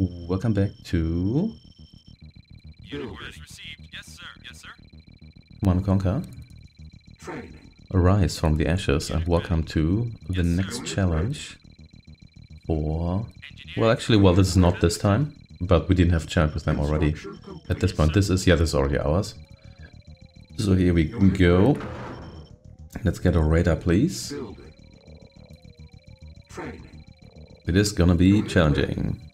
Welcome back to Unit orders received. Yes, sir. Yes, sir. Command Conquer. Training. Arise from the ashes and welcome to the next challenge for... Well, actually, well, this is not this time, but we didn't have challenge with them already. At this point, this is, yeah, this is already ours. So here we go. Let's get a radar, please. Training. It is gonna be challenging.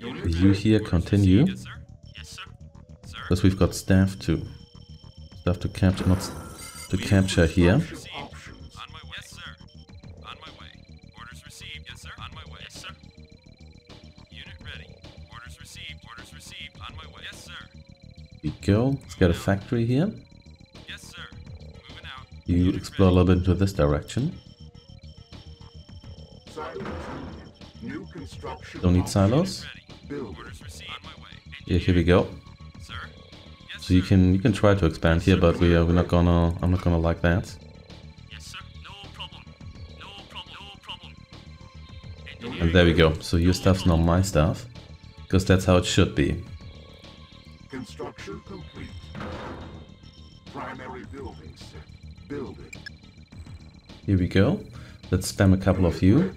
You here continue, Yes, sir. Yes, sir. Sir. because we've got staff to stuff to capture, not to capture here. On my. Yes, sir. On my way. Yes, sir. On my way. Yes, sir. Unit ready. Orders received. Orders received. On my way. Yes, sir. We go. Let's get a factory here. Yes, sir. Moving out. You explore a little bit into this direction. Silos. New construction. Don't need options. silos. Ready. Building. Orders received. On my way. Yeah, here we go. So you can you can try to expand here, but we are we're not gonna I'm not gonna like that. Yes, sir. No problem. No problem. No problem. And there we go. So your stuff's not my stuff, because that's how it should be. Construction complete. Primary building set. Building. Here we go. Let's spam a couple of you.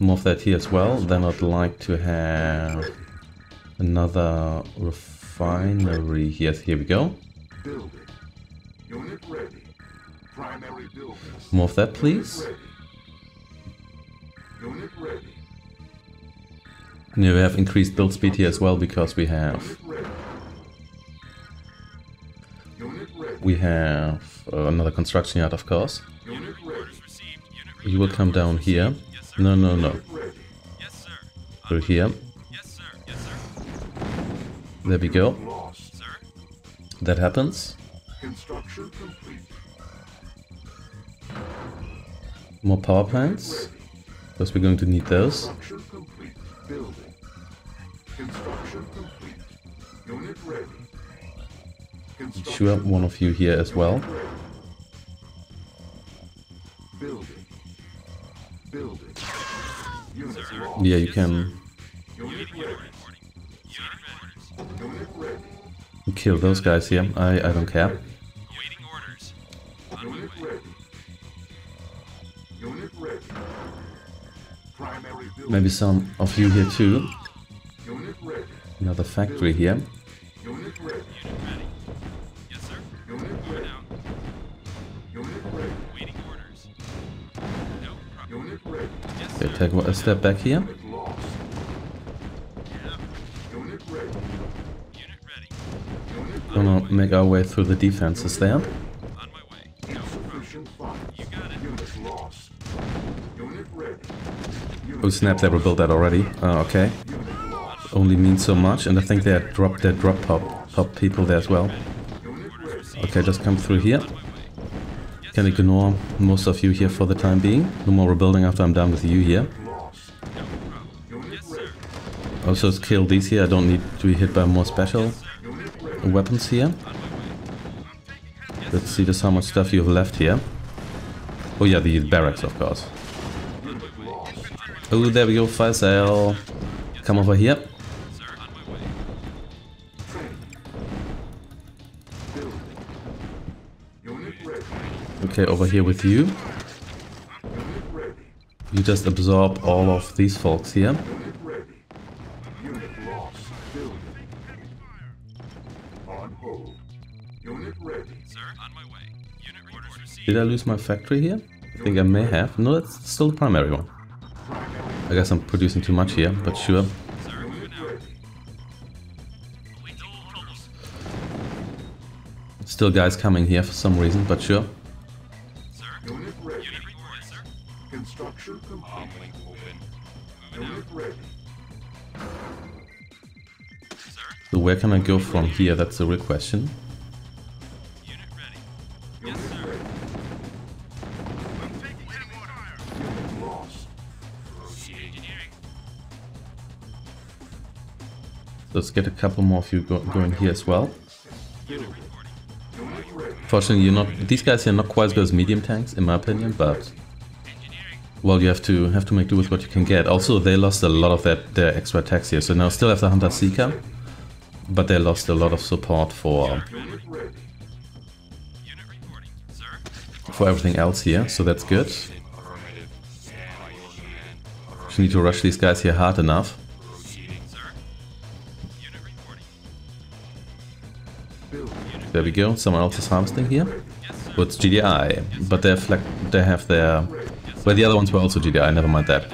More of that here as well. Then I'd like to have another refinery. Yes, here we go. Building. Unit ready. Primary building set. More of that, please. Ready. Unit ready. And we have increased build speed here as well because we have Unit ready. Unit ready. we have uh, another construction yard, of course. Unit ready. Received. Unit ready. You will come down here. No, no, no. Yes, sir. Through here. Yes, sir. Yes, sir. There we go. Sir. That happens. Construction complete. More power plants. Because we're going to need those. Construction complete. Building. Construction complete. Unit ready. Construction Sure, one of you here as well. ready. Yeah, you can kill those guys here. I, I don't care. Maybe some of you here too. Another factory here. Take a step back here. Gonna make our way through the defenses there. Oh snap, they rebuilt that already. Oh, okay. Only means so much, and I think they drop they drop pop pop people there as well. Okay, just come through here. On my way. Yes, Can ignore most of you here for the time being. No more rebuilding after I'm done with you here. Also kill these here. I don't need to be hit by more special weapons here. Let's see just how much stuff you have left here. Oh yeah, the barracks of course. Oh, there we go, fire sale. Come over here. Okay, over here with you. You just absorb all of these folks here. Unit ready. Unit lost. Building. On hold. Unit ready. Sir, on my way. Unit orders received. Did I lose my factory here? I think I may have. No, that's still the primary one. I guess I'm producing too much here, but sure. Sir, moving out. Wait, no problem. Still guys coming here for some reason, but sure. Complete. Moving Unit ready. So where can I go from here? That's the real question. Unit ready. Yes, sir. lost. Let's get a couple more of you go going here as well. Fortunately, you're not. These guys here are not quite as good as medium tanks, in my opinion, but. Well, you have to have to make do with what you can get. Also, they lost a lot of their, their extra attacks here, so now still have the Hunter Seeker, but they lost a lot of support for sir. for everything else here, so that's good. Just need to rush these guys here hard enough. There we go. Someone else is harvesting here. Well, it's GDI, but they have like they have their. Well, the other ones were also GDI. Never mind that.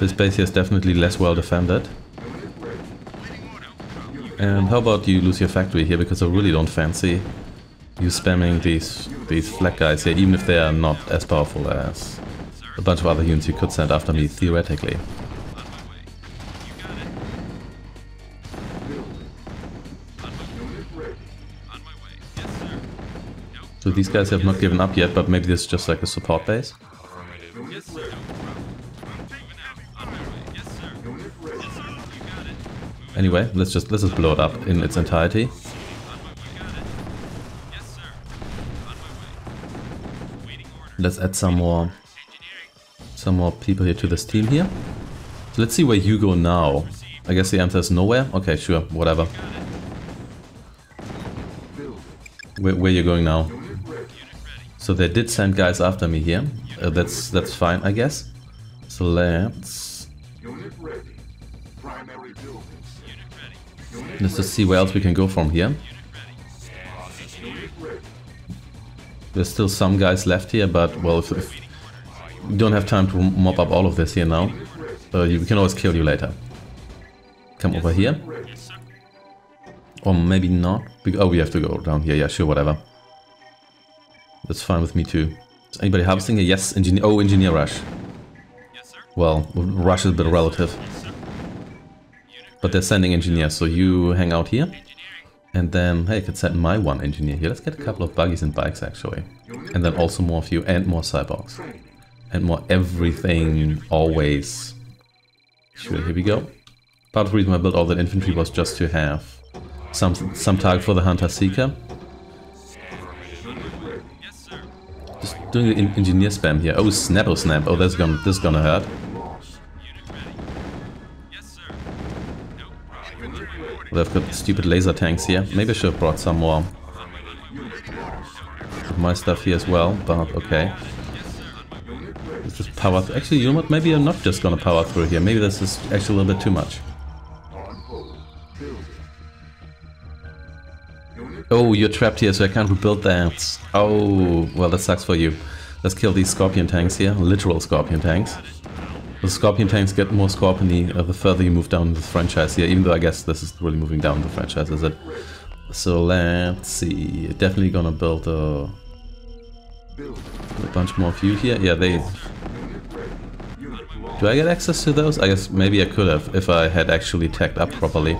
This base here is definitely less well defended. And how about you lose your factory here because I really don't fancy you spamming these these flag guys here, even if they are not as powerful as a bunch of other units you could send after me theoretically. So these guys have not given up yet, but maybe this is just like a support base. Anyway, let's just let's just blow it up in its entirety. Let's add some more some more people here to this team here. So let's see where you go now. I guess the answer is nowhere. Okay, sure, whatever. Where, where you going now? So they did send guys after me here. Uh, that's that's fine, I guess. So let's Unit ready. Primary buildings. Unit ready. Unit let's just see where else we can go from here. Unit ready. Unit ready. There's still some guys left here, but well, if, if you don't have time to mop up all of this here now, uh, you, we can always kill you later. Come over here, or maybe not. Oh, we have to go down here. Yeah, sure, whatever. That's fine with me too. Is anybody harvesting here? Yes, engineer. Oh, engineer rush. Yes, sir. Well, rush is a bit relative, Yes, but they're sending engineers, so you hang out here. And then, hey, I could send my one engineer here. Let's get a couple of buggies and bikes, actually. And then also more of you, and more cyborgs. And more everything, always. Sure, here we go. Part of the reason I built all that infantry was just to have some some target for the Hunter Seeker. Doing the engineer spam here. Oh, snap, oh, snap. Oh, that's gonna, this is gonna hurt. Well, they've got stupid laser tanks here. Maybe I should have brought some more of my stuff here as well, but okay. Let's just power. Actually, you know what? Maybe I'm not just gonna power through here. Maybe this is actually a little bit too much. Oh, you're trapped here, so I can't rebuild that. Oh, well, that sucks for you. Let's kill these Scorpion tanks here. Literal Scorpion tanks. The Scorpion tanks get more Scorpiony uh, the further you move down the franchise here, even though I guess this is really moving down the franchise, is it? So let's see. Definitely gonna build a, a bunch more of you here. Yeah, they... Do I get access to those? I guess maybe I could have if I had actually tagged up properly.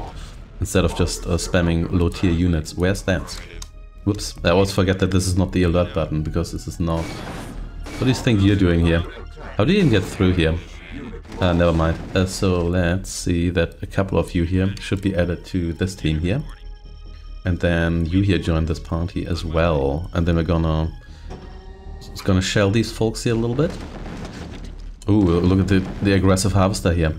Instead of just uh, spamming low tier units. Where's that? Whoops, I always forget that this is not the alert button because this is not... What do you think you're doing here? How did you even get through here? Uh, never mind. Uh, so let's see that a couple of you here should be added to this team here. And then you here join this party as well. And then we're gonna... It's gonna shell these folks here a little bit. Ooh, look at the, the aggressive harvester here.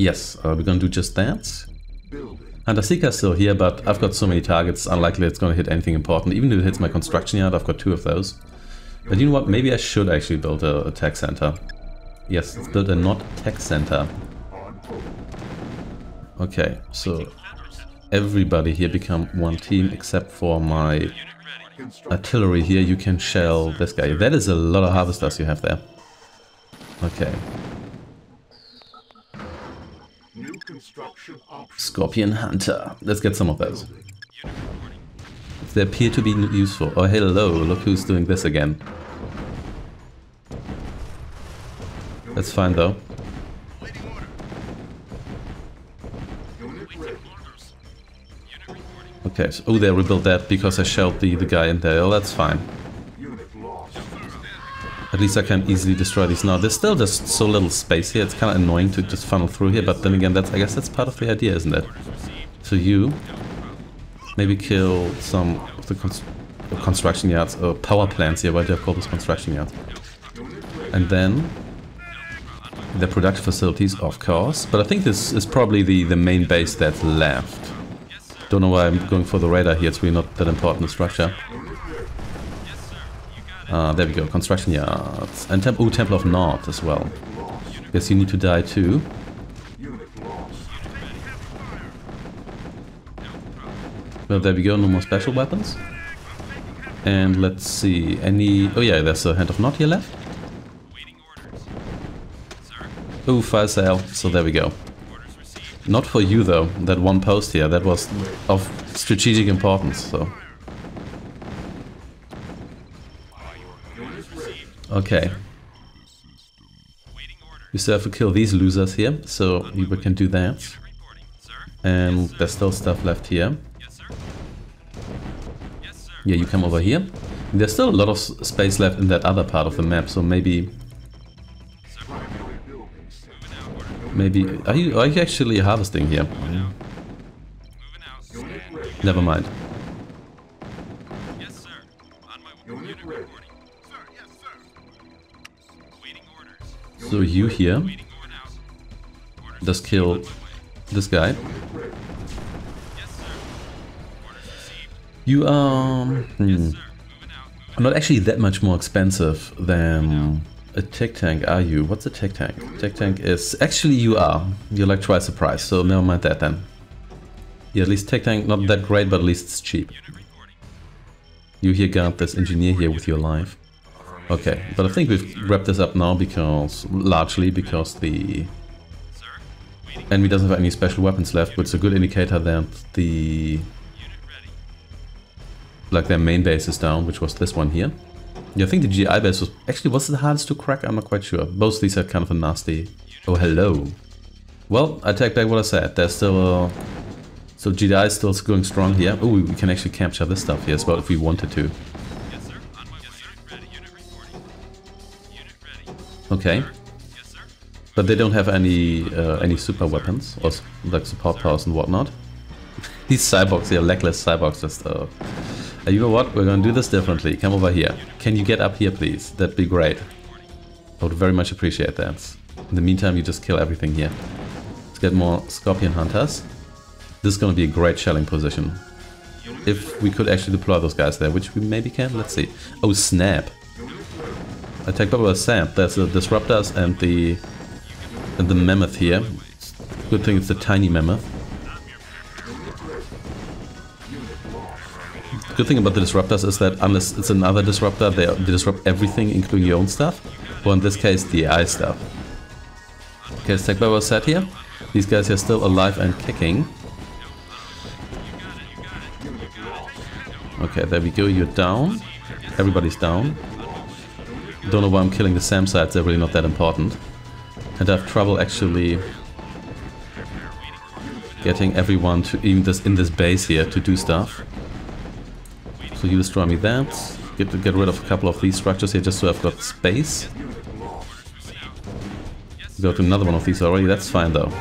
Yes, uh, we're gonna do just that. And Hunter Seeker's still here, but I've got so many targets, unlikely it's gonna hit anything important. Even if it hits my construction yard, I've got two of those. But you know what, maybe I should actually build a, a tech center. Yes, let's build a Nod tech center. Okay, so everybody here become one team except for my artillery here. You can shell this guy. That is a lot of harvesters you have there. Okay, Scorpion Hunter. Let's get some of those. They appear to be useful. Oh, hello, look who's doing this again. That's fine though. Okay, so, oh, they rebuilt that because I shelled the, the guy in there. Oh, that's fine. At least I can easily destroy these now. There's still just so little space here. It's kind of annoying to just funnel through here, but then again, that's I guess that's part of the idea, isn't it? So you maybe kill some of the cons construction yards, or power plants here, why do I call this construction yards? And then the production facilities, of course. But I think this is probably the, the main base that's left. Don't know why I'm going for the radar here, it's really not that important, the structure. Ah, there we go, construction yards. And Temp ooh, Temple of Nod as well. Guess you need to die too. Well, there we go, no more special weapons. And let's see, any... Oh yeah, there's a Hand of Nod here left. Ooh, fire sale, so there we go. Not for you though, that one post here, that was of strategic importance, so... Okay, we still have to kill these losers here, so we can do that. And there's still stuff left here. Yeah, you come over here. There's still a lot of space left in that other part of the map, so maybe... Maybe... Are you, are you actually harvesting here? Never mind. So you here just kill this guy. You are... Hmm, out. Moving not actually that much more expensive than a tick tank, are you? What's a tick tank? Tick tank is... Actually, you are. You're like twice the price, so never mind that then. Yeah, at least tick tank, not that great, but at least it's cheap. You here got this engineer here with your life. Okay, but I think we've wrapped this up now because, largely because the enemy doesn't have any special weapons left, which is a good indicator that the, like their main base is down, which was this one here. Yeah, I think the GI base was, actually was the hardest to crack, I'm not quite sure. Both these are kind of a nasty, oh hello. Well, I take back what I said, there's still, so GDI is still going strong here. Oh, we can actually capture this stuff here as well if we wanted to. Okay. But they don't have any uh, any super weapons or like support powers and whatnot. These cyborgs here, legless cyborgs, just uh, you know what? We're gonna do this differently. Come over here. Can you get up here, please? That'd be great. I would very much appreciate that. In the meantime, you just kill everything here. Let's get more scorpion hunters. This is gonna be a great shelling position. If we could actually deploy those guys there, which we maybe can. Let's see. Oh snap! Attack Bubba Sam. There's the disruptors and the and the mammoth here. Good thing it's the tiny mammoth. Good thing about the disruptors is that unless it's another disruptor, they, they disrupt everything, including your own stuff. Or in this case, the AI stuff. Okay, Stack was set here. These guys are still alive and kicking. Okay, there we go. You're down. Everybody's down. Don't know why I'm killing the SAM sites. They're really not that important. And I have trouble actually getting everyone to even this in this base here to do stuff. So you destroy me that. Get get rid of a couple of these structures here just so I've got space. Go to another one of these already. That's fine though.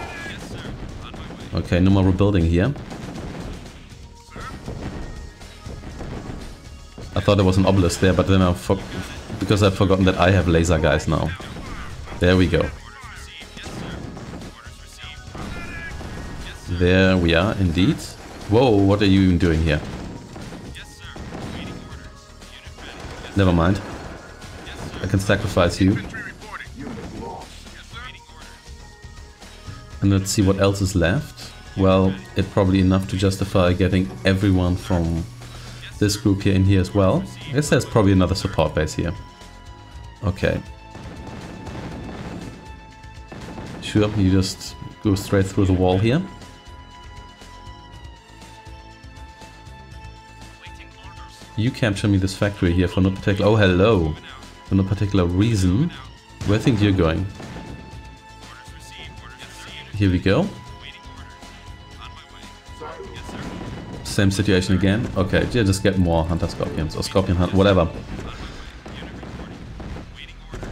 Okay, no more rebuilding here. I thought there was an obelisk there, but then I because I've forgotten that I have laser guys now. There we go. There we are, indeed. Whoa, what are you even doing here? Never mind. I can sacrifice you. And let's see what else is left. Well, it's probably enough to justify getting everyone from this group here in here as well. I guess there's probably another support base here. Okay. Sure, you just go straight through the wall here. You capture me this factory here for no particular... Oh, hello! For no particular reason. Where think you're going? Here we go. Same situation again. Okay, yeah, just get more Hunter Scorpions or Scorpion Hunt, whatever.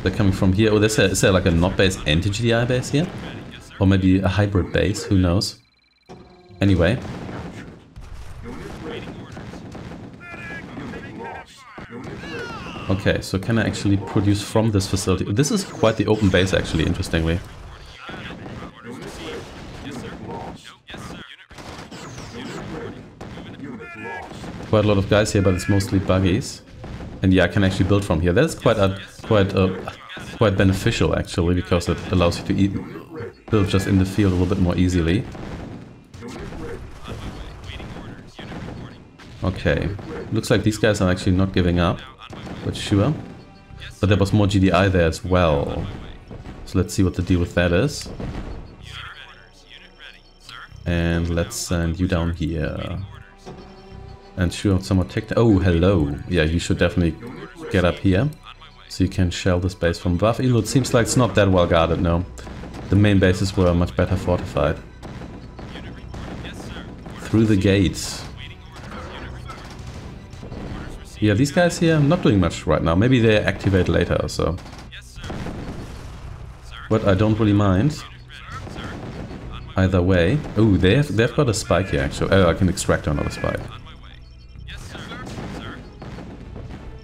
They're coming from here. Oh, there's a, is there like a Nod base and a GDI base here? Or maybe a hybrid base, who knows? Anyway. Okay, so can I actually produce from this facility? This is quite the open base actually, interestingly. Quite a lot of guys here, but it's mostly buggies. And yeah, I can actually build from here. That's quite a, quite a, quite beneficial actually, because it allows you to eat, build just in the field a little bit more easily. Okay, looks like these guys are actually not giving up, but sure. But there was more GDI there as well. So let's see what the deal with that is. And let's send you down here. And sure, some more tech. Oh, hello. Yeah, you should definitely get up here. So you can shell this base from above. Even though it seems like it's not that well guarded, no. The main bases were much better fortified. Through the gates. Yeah, these guys here, not doing much right now. Maybe they activate later or so. But I don't really mind. Either way. Oh, they have, they've got a spike here actually. Oh, I can extract another spike.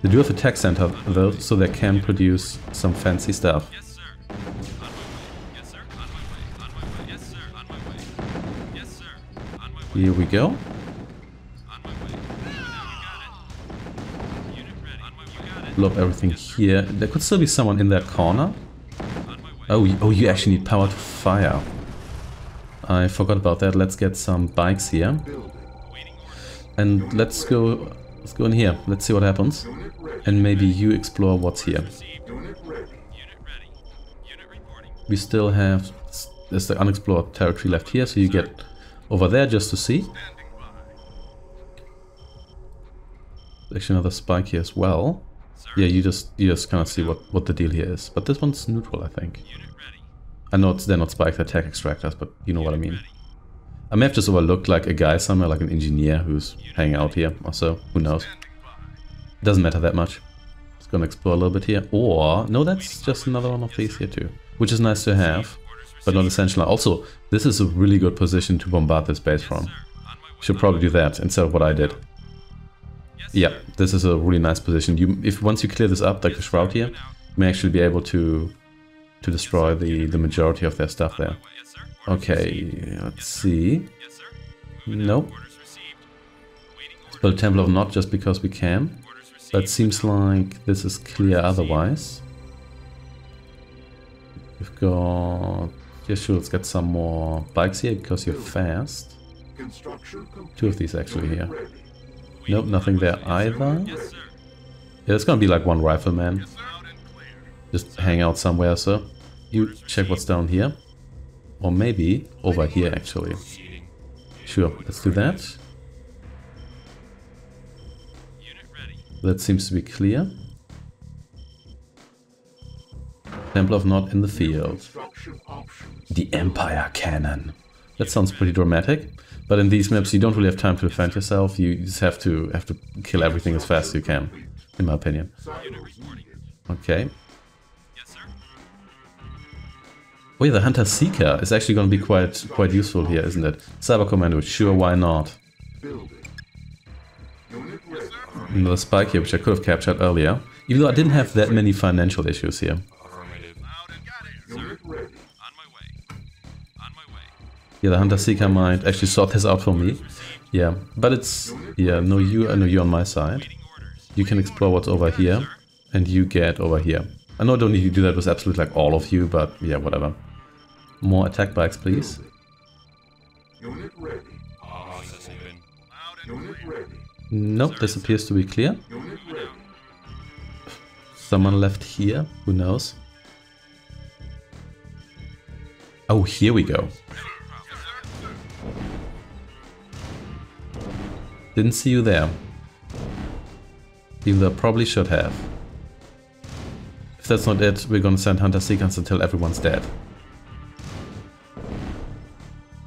They do have a tech center though, so they can produce some fancy stuff. Yes, sir. On my way. Yes, sir. On my way. On my way. Yes, sir. On my way. Yes, sir. On my way. Here we go. On my way. You got it. Unit ready. On my way. You got it. Blow everything here. There could still be someone in that corner. On my way. Oh, you- oh, you actually need power to fire. I forgot about that. Let's get some bikes here. Building. Waiting orders. And let's go let's go in here. Let's see what happens. And maybe you explore what's here. We still have there's the unexplored territory left here, so you get over there just to see. Actually another spike here as well. Yeah, you just you just kind of see what, what the deal here is. But this one's neutral, I think. I know they're not they're tech extractors, but you know what I mean. I may have just overlooked like a guy somewhere, like an engineer who's hanging out here or so. Who knows? Doesn't matter that much. Just gonna explore a little bit here. Or, no, that's just another one of these here too. Which is nice to have, but not essential. Also, this is a really good position to bombard this base from. Should probably do that instead of what I did. Yeah, this is a really nice position. You, if once you clear this up, like the shroud here, you may actually be able to to destroy the the majority of their stuff there. Okay, let's see. Orders received. Build Temple of Nod just because we can. But seems like this is clear otherwise. We've got... Yeah, sure, let's get some more bikes here because you're fast. Two of these actually here. Nope, nothing there either. Yeah, it's gonna be like one rifleman. Just hang out somewhere, so you check what's down here. Or maybe over here, actually. Sure, let's do that. That seems to be clear. Temple of Nod in the field. The Empire Cannon. That sounds pretty dramatic, but in these maps you don't really have time to defend yourself. You just have to have to kill everything as fast as you can, in my opinion. Okay. Oh yeah, the Hunter Seeker is actually going to be quite quite useful here, isn't it? Cyborg Commando, sure, why not? Another spike here, which I could have captured earlier. Even though I didn't have that many financial issues here. Yeah, the Hunter Seeker might actually sort this out for me. Yeah, but it's... Yeah, no you, I know you on my side. You can explore what's over here, and you get over here. I know I don't need to do that with absolutely like all of you, but yeah, whatever. More attack bikes, please. Unit ready. Nope, this appears to be clear. Someone left here, who knows? Oh, here we go. Didn't see you there. Even though I probably should have. If that's not it, we're gonna send Hunter Seekers until everyone's dead.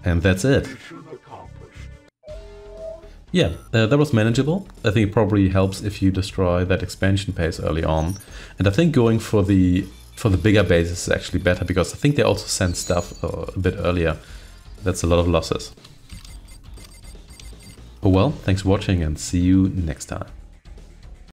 And that's it. Yeah, uh, that was manageable. I think it probably helps if you destroy that expansion pace early on. And I think going for the for the bigger bases is actually better because I think they also send stuff uh, a bit earlier. That's a lot of losses. Oh well, thanks for watching and see you next time.